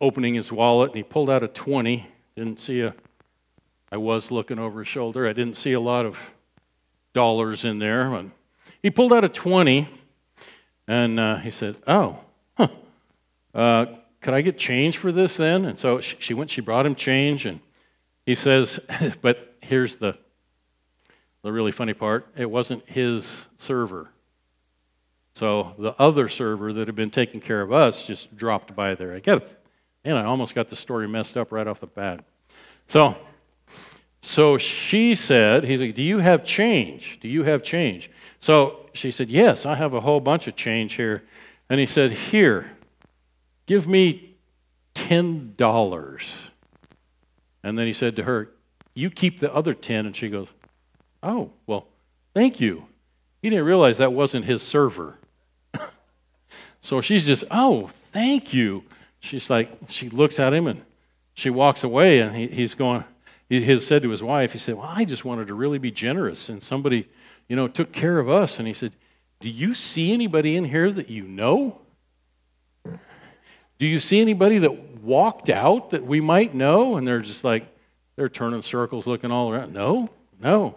opening his wallet and he pulled out a 20. Didn't see a, I was looking over his shoulder. I didn't see a lot of dollars in there. And he pulled out a 20 and uh, he said, Oh, huh. Uh, could I get change for this then? And so she went, she brought him change and he says, But here's the the really funny part, it wasn't his server. So the other server that had been taking care of us just dropped by there. I get it. And I almost got the story messed up right off the bat. So, so she said, he's like, Do you have change? Do you have change? So she said, Yes, I have a whole bunch of change here. And he said, Here, give me $10. And then he said to her, You keep the other 10. And she goes, Oh, well, thank you. He didn't realize that wasn't his server. so she's just, Oh, thank you. She's like, she looks at him and she walks away, and he, he's going, he has said to his wife, he said, Well, I just wanted to really be generous, and somebody, you know, took care of us. And he said, Do you see anybody in here that you know? Do you see anybody that walked out that we might know? And they're just like, they're turning circles looking all around. No, no.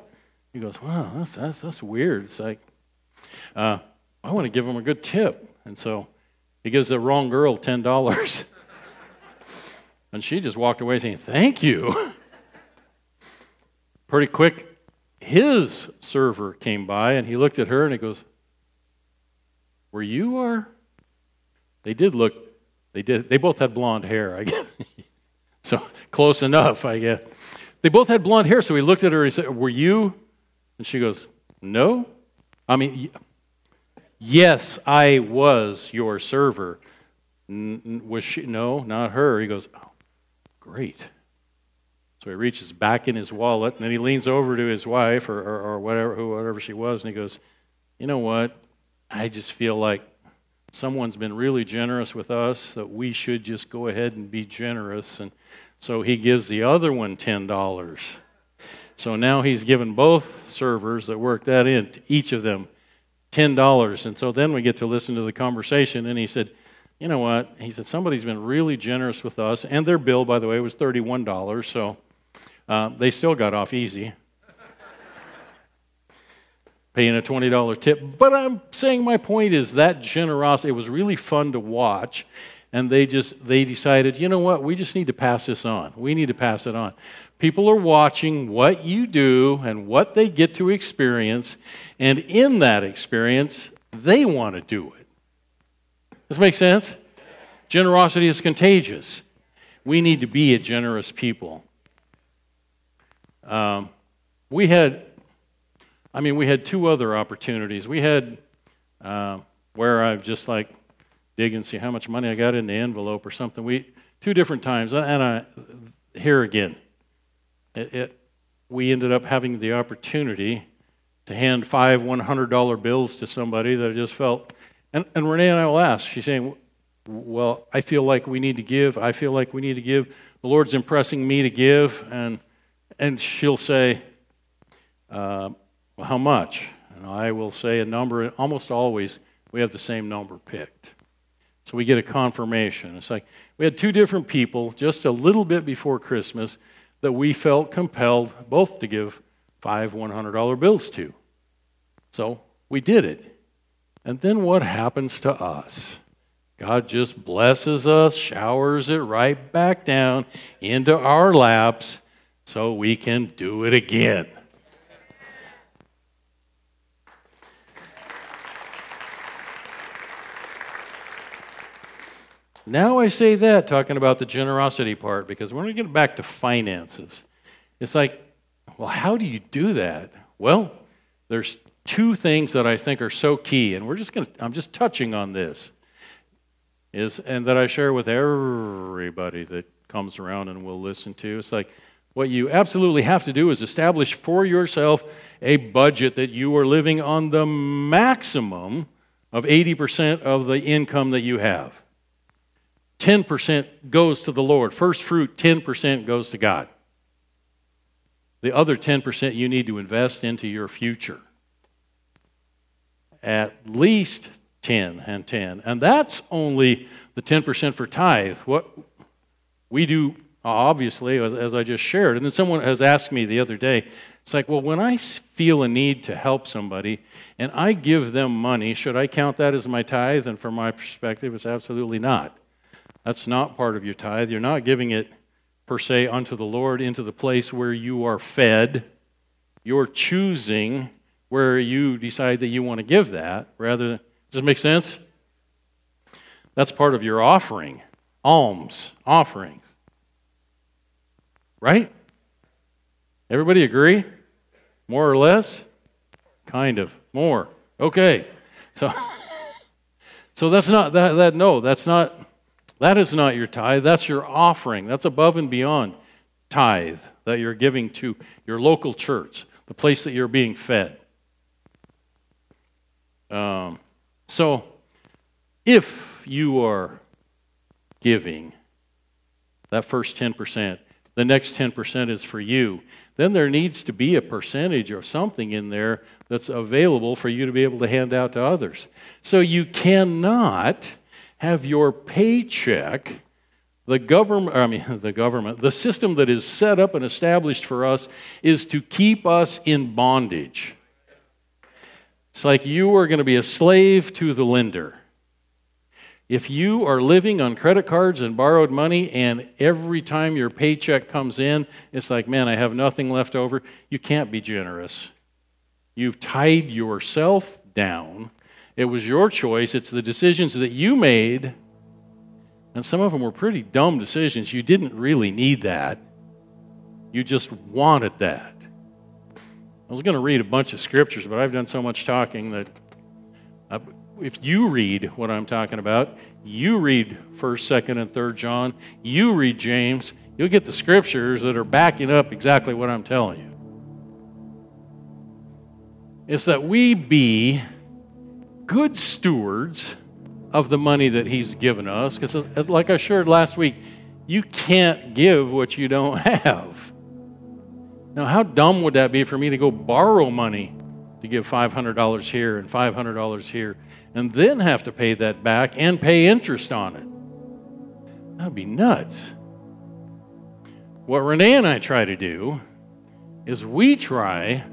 He goes, wow, that's, that's, that's weird. It's like, uh, I want to give him a good tip. And so he gives the wrong girl $10. and she just walked away saying, thank you. Pretty quick, his server came by and he looked at her and he goes, Were you or? They did look, they did, they both had blonde hair, I guess. so close enough, I guess. They both had blonde hair, so he looked at her and he said, Were you and she goes, No. I mean, yes, I was your server. was she? No, not her. He goes, Oh, great. So he reaches back in his wallet and then he leans over to his wife or, or, or whatever, whoever she was, and he goes, You know what? I just feel like someone's been really generous with us that we should just go ahead and be generous. And so he gives the other one $10. So now he's given both servers that worked that in, each of them, $10. And so then we get to listen to the conversation, and he said, You know what? He said, Somebody's been really generous with us. And their bill, by the way, was $31. So uh, they still got off easy. Paying a $20 tip. But I'm saying my point is that generosity, it was really fun to watch and they just they decided you know what we just need to pass this on we need to pass it on People are watching what you do and what they get to experience, and in that experience, they want to do it. Does this make sense? Generosity is contagious. We need to be a generous people. Um, we had, I mean, we had two other opportunities. We had uh, where I've just like dig and see how much money I got in the envelope or something. We two different times, and I, here again, it, it, we ended up having the opportunity to hand five $100 bills to somebody that I just felt, and, and Renee and I will ask, she's saying, well, I feel like we need to give. I feel like we need to give. The Lord's impressing me to give, and and she'll say, uh, well, "How much?" And I will say a number. And Almost always, we have the same number picked, so we get a confirmation. It's like we had two different people just a little bit before Christmas that we felt compelled both to give five $100 bills to. So we did it. And then what happens to us? God just blesses us, showers it right back down into our laps so we can do it again. Now I say that talking about the generosity part because when we get back to finances, it's like, well, how do you do that? Well, there's two things that I think are so key, and we're just going to, I'm just touching on this is and that I share with everybody that comes around and will listen to. It's like what you absolutely have to do is establish for yourself a budget that you are living on the maximum of 80% of the income that you have. 10% goes to the Lord. First fruit, 10% goes to God. The other 10% you need to invest into your future. At least 10 and 10. And that's only the 10% for tithe. What we do, obviously, as, as, I just shared. And then someone has asked me the other day, it's like, well, when I feel a need to help somebody and I give them money, should I count that as my tithe? And from my perspective, it's absolutely not. That's not part of your tithe. You're not giving it per se unto the Lord into the place where you are fed. You're choosing where you decide that you want to give that rather than. does it make sense? That's part of your offering, alms, offerings. Right? Everybody agree? More or less? Kind of. More. Okay. So So that's not that that no, that's not that is not your tithe. That's your offering. That's above and beyond tithe that you're giving to your local church, the place that you're being fed. Um, so, if you are giving that first 10%, the next 10% is for you, then there needs to be a percentage or something in there that's available for you to be able to hand out to others. So, you cannot have your paycheck the government, I mean, the government, the system that is set up and established for us is to keep us in bondage. It's like you are going to be a slave to the lender. If you are living on credit cards and borrowed money, and every time your paycheck comes in, it's like, man, I have nothing left over, you can't be generous. You've tied yourself down. It was your choice, it's the decisions that you made, and some of them were pretty dumb decisions. You didn't really need that, you just wanted that. I was going to read a bunch of scriptures, but I've done so much talking that uh, if you read what I'm talking about, you read 1st, 2nd, and 3rd John, you read James, you'll get the scriptures that are backing up exactly what I'm telling you. It's that we be good stewards of the money that He's given us. Because, as like I shared last week, you can't give what you don't have. Now, how dumb would that be for me to go borrow money to give $500 here and $500 here and then have to pay that back and pay interest on it? That'd be nuts. What Renee and I try to do is we try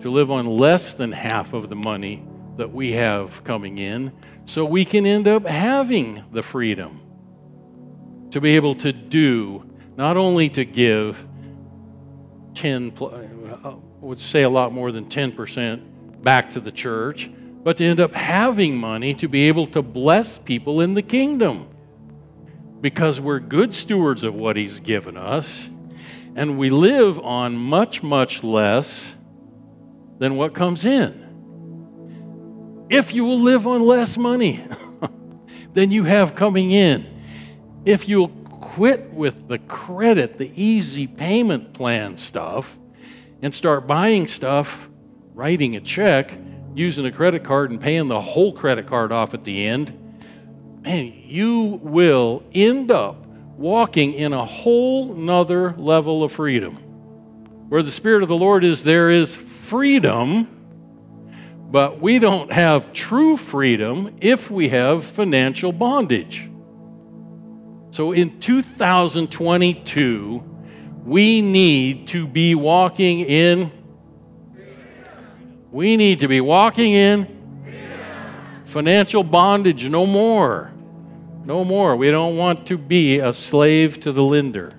to live on less than half of the money that we have coming in so we can end up having the freedom to be able to do, not only to give, 10, I uh, would say a lot more than 10% back to the church, but to end up having money to be able to bless people in the kingdom. Because we're good stewards of what He's given us, and we live on much, much less than what comes in. If you will live on less money than you have coming in, if you'll quit with the credit, the easy payment plan stuff, and start buying stuff, writing a check, using a credit card, and paying the whole credit card off at the end, man, you will end up walking in a whole nother level of freedom. Where the Spirit of the Lord is, there is freedom, but we don't have true freedom if we have financial bondage. So in 2022, we need to be walking in. We need to be walking in financial bondage no more. No more. We don't want to be a slave to the lender.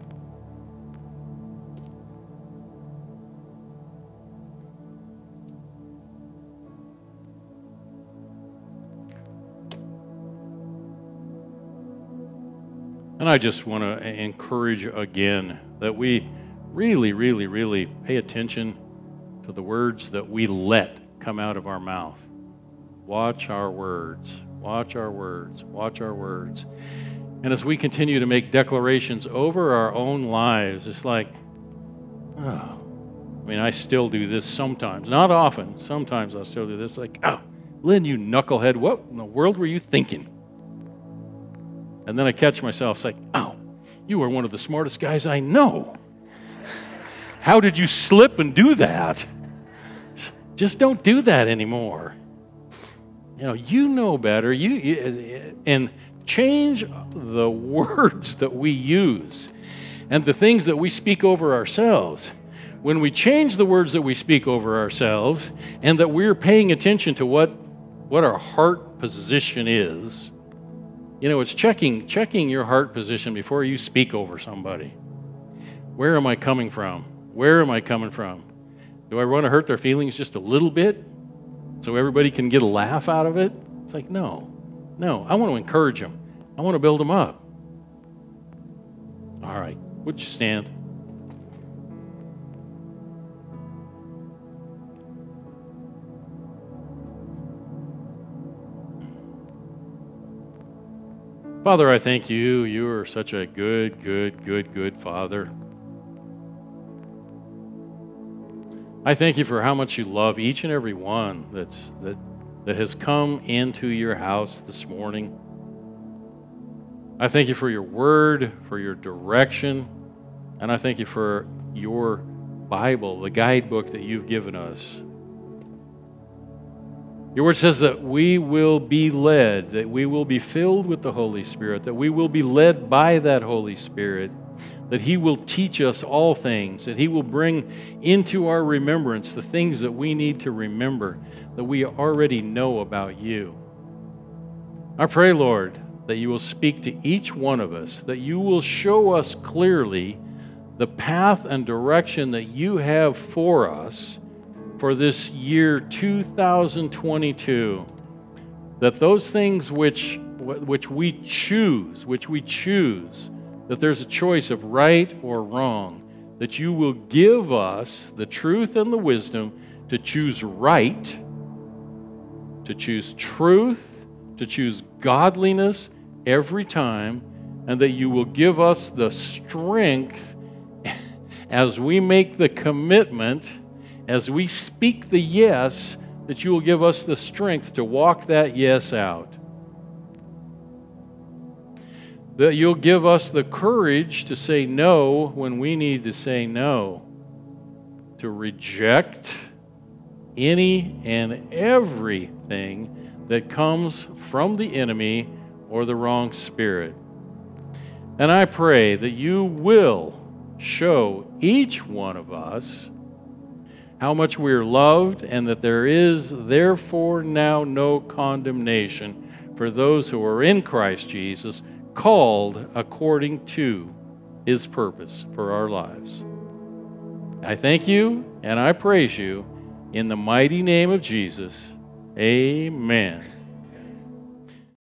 And I just want to encourage again that we really, really, really pay attention to the words that we let come out of our mouth. Watch our words. Watch our words. Watch our words. And as we continue to make declarations over our own lives, it's like, oh, I mean, I still do this sometimes. Not often. Sometimes I still do this. Like, oh, Lynn, you knucklehead, what in the world were you thinking? And then I catch myself, it's like, oh, you are one of the smartest guys I know. How did you slip and do that? Just don't do that anymore. You know, you know better. You, you and change the words that we use and the things that we speak over ourselves. When we change the words that we speak over ourselves and that we're paying attention to what what our heart position is, you know, it's checking checking your heart position before you speak over somebody. Where am I coming from? Where am I coming from? Do I want to hurt their feelings just a little bit so everybody can get a laugh out of it? It's like, no. No, I want to encourage them. I want to build them up. All right. Would you stand? Father, I thank you. You are such a good, good, good, good Father. I thank you for how much you love each and every one that's, that, that has come into your house this morning. I thank you for your word, for your direction, and I thank you for your Bible, the guidebook that you've given us. Your word says that we will be led, that we will be filled with the Holy Spirit, that we will be led by that Holy Spirit, that He will teach us all things, that He will bring into our remembrance the things that we need to remember, that we already know about you. I pray, Lord, that you will speak to each one of us, that you will show us clearly the path and direction that you have for us for this year 2022 that those things which which we choose which we choose that there's a choice of right or wrong that you will give us the truth and the wisdom to choose right to choose truth to choose godliness every time and that you will give us the strength as we make the commitment as we speak the yes, that you will give us the strength to walk that yes out. That you'll give us the courage to say no when we need to say no, to reject any and everything that comes from the enemy or the wrong spirit. And I pray that you will show each one of us how much we are loved, and that there is therefore now no condemnation for those who are in Christ Jesus, called according to his purpose for our lives. I thank you and I praise you in the mighty name of Jesus. Amen.